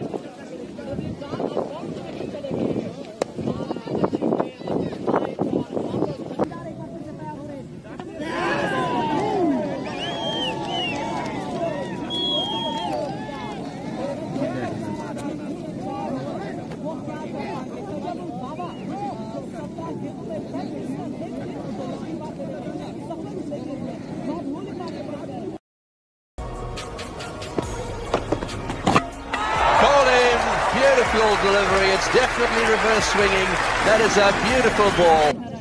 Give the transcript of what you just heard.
Colin, beautiful delivery. It's definitely reverse swinging. That is a beautiful ball.